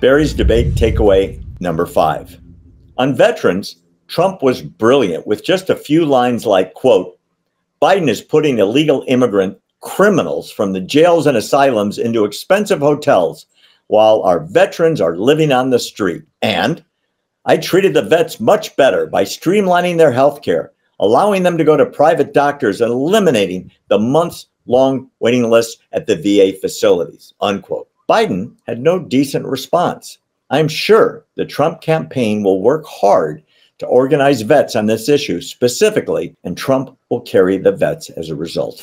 Barry's debate takeaway number five. On veterans, Trump was brilliant with just a few lines like, quote, Biden is putting illegal immigrant criminals from the jails and asylums into expensive hotels while our veterans are living on the street. And I treated the vets much better by streamlining their health care, allowing them to go to private doctors, and eliminating the months long waiting lists at the VA facilities. Unquote. Biden had no decent response. I'm sure the Trump campaign will work hard to organize vets on this issue specifically, and Trump will carry the vets as a result.